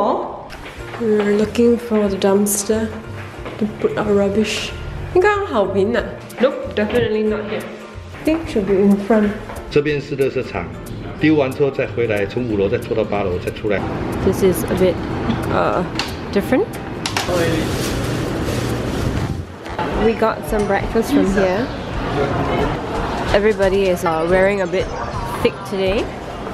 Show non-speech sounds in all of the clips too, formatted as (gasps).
We're looking for the dumpster to put our rubbish. 应该很好平啊 Nope, definitely not here. I think should be in front. 这边是垃圾场，丢完之后再回来，从五楼再拖到八楼再出来。 This is a bit uh, different. We got some breakfast from here. Everybody is uh, wearing a bit thick today.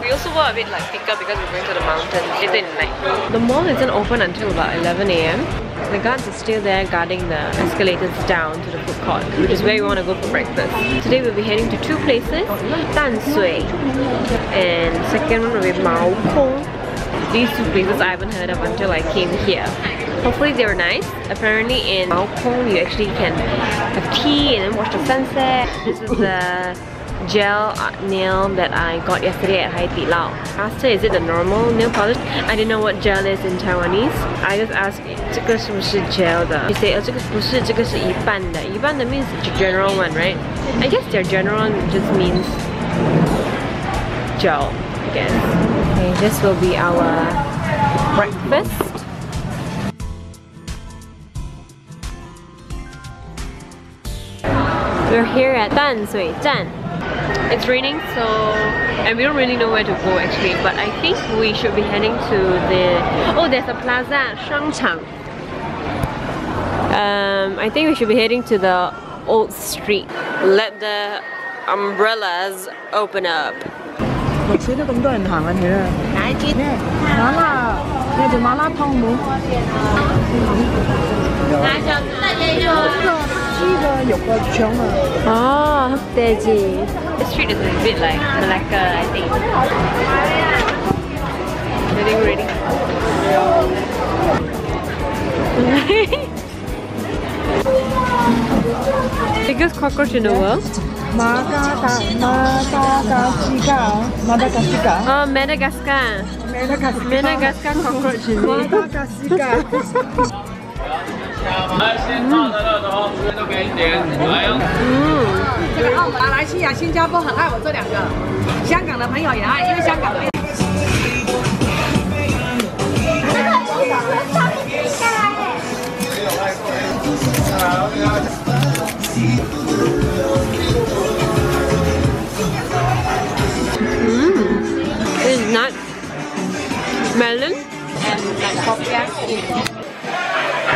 We also were a bit like thicker because we're going to the mountains later in the night. The mall isn't open until about 11 a.m. The guards are still there guarding the escalators down to the food court, which is where we want to go for breakfast. Today we'll be heading to two places, Danshui and second one will be Mao Kong. These two places I haven't heard of until I came here. Hopefully they were nice. Apparently in Mao Kong you actually can have tea and then watch the sunset. This is the gel nail that I got yesterday at Hai Di Lao. Asked her is it the normal nail polish? I didn't know what gel is in Taiwanese. I just asked 这个是不是 gel 的 She said 哦这个不是这个是一半的一半的 means the general one right? I guess their general one just means gel I guess. Okay, this will be our breakfast. We're here at Danshui Zhan. It's raining so and we don't really know where to go actually but I think we should be heading to the oh there's a plaza Shangchang um, I think we should be heading to the old street. Let the umbrellas open up. Một 흑돼지가 역할 주잖아. 아, 흑돼지. This street is a bit like Malacca, I think. Getting ready. Biggest cockroach in the world? Madagascar. Madagascar. Oh, Madagascar. Madagascar. Madagascar cockroach. Madagascar. (laughs) 馬 it? 達加斯加。先泡的热的话，这。个澳马来西亚、新加坡很爱我这两个，香港的朋友也爱，因为香港的。This is nut, melon, and like popiah.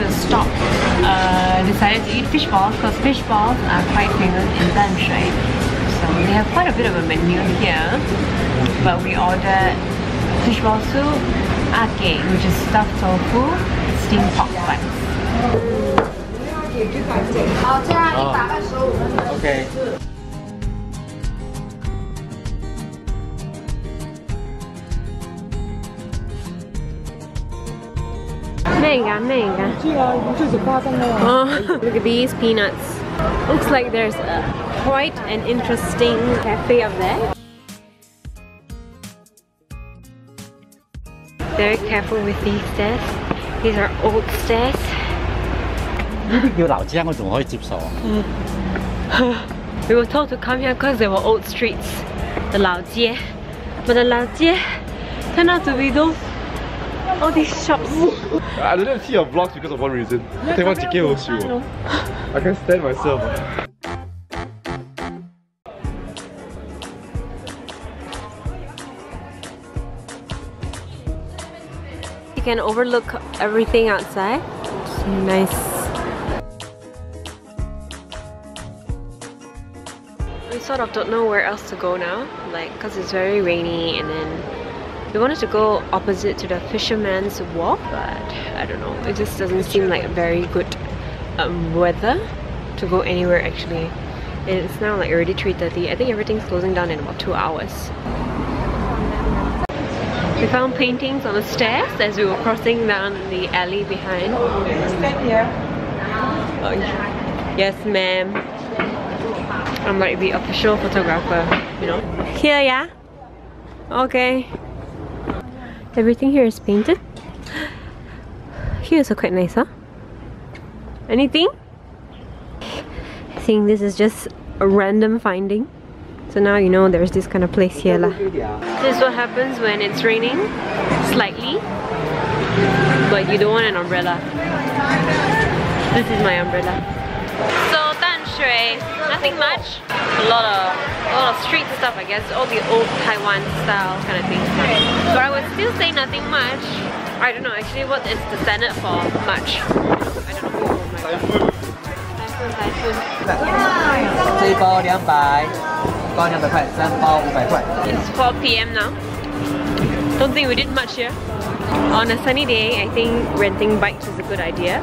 to stop, uh, decided to eat fish balls because fish balls are quite famous in Danshui. So they have quite a bit of a menu here. But we ordered fish ball soup, ake, which is stuffed tofu, steamed pork butts. OK。Mega, Oh, (laughs) look at these peanuts. Looks like there's a, quite an interesting cafe up there. Very careful with these stairs. These are old stairs. (laughs) we were told to come here because they were old streets. The Lao Jie. But the Lao Jie turned out to be those all these shops. I didn't see your vlogs because of one reason. I take one ticket also. I can't stand myself. You can overlook everything outside. It's nice. We sort of don't know where else to go now, like because it's very rainy and then we wanted to go opposite to the Fisherman's Wharf, but I don't know. It just doesn't seem like a very good um, weather to go anywhere actually. And it's now like already 3.30. I think everything's closing down in about two hours. We found paintings on the stairs as we were crossing down the alley behind. Stand here. Oh, yes, ma'am. I'm like the official photographer, you know. Here, yeah? Okay. Everything here is painted. Here is a quite nice, huh? Anything? I think this is just a random finding. So now you know there's this kind of place here lah. This is what happens when it's raining, slightly, but you don't want an umbrella. This is my umbrella. So Danshui, nothing much A lot of a lot of street stuff I guess, all the old Taiwan style kind of things. But I would still say nothing much. I don't know actually what is the standard for much. I don't know. Typhoon, typhoon. 这一包两百，包两百块，三包五百块。 It's 4 p.m. now. Don't think we did much here. On a sunny day, I think renting bikes is a good idea.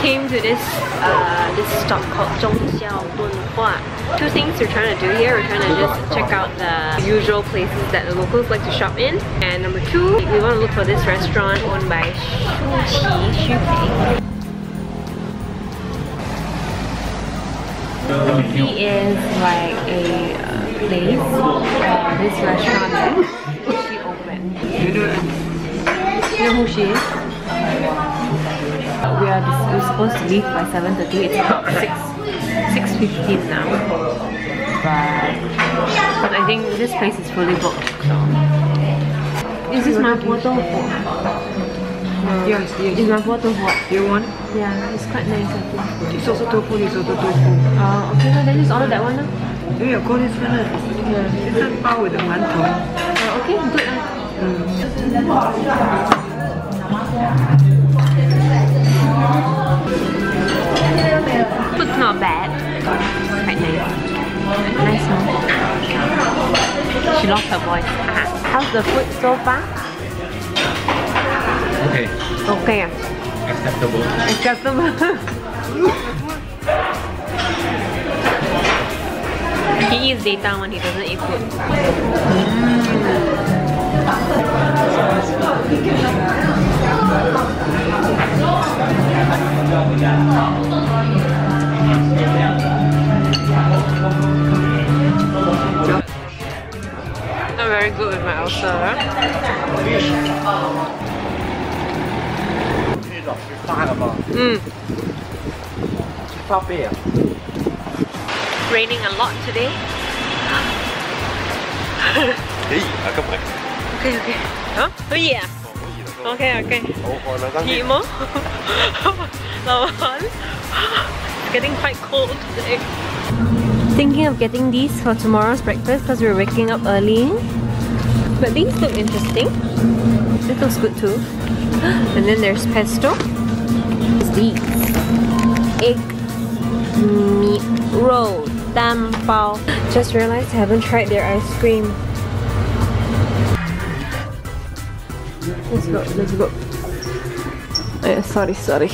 Came to this uh, this stop called Zhongxiao Dunhua. Two things we're trying to do here. We're trying to just check out the usual places that the locals like to shop in. And number two, we want to look for this restaurant owned by Shu Qi Xu Pei. He is like a uh, place, uh, this restaurant that she opened. You know who she is? we're supposed to leave by 7.30, it's about 6, 6.15 now. But, but I think this place is fully booked. So. Is this my photo? Uh, yes, yes. Is my photo for? You want? Yeah, it's quite nice I think. It's also tofu, it's also tofu. Oh, uh, okay, then just order that one now. Yeah, go this one. Yeah. It's a with a mantou. Uh, okay, good. Uh. Mm. Not bad. Quite nice. Nice one. She lost her voice. How's the food so far? Okay, Okay. acceptable. Acceptable. (laughs) he eats data when he doesn't eat food. Not good with my ulcer. Eh? Mm. Raining a lot today. hey, I got. Okay, okay. Huh? Oh yeah. Okay, okay. Kimo. (laughs) it's getting quite cold today thinking of getting these for tomorrow's breakfast because we're waking up early but these look interesting. This looks good too. (gasps) And then there's pesto. These. Egg meat roll. Bao. (gasps) Just realized I haven't tried their ice cream. Let's go, let's go. Eh, sorry, sorry.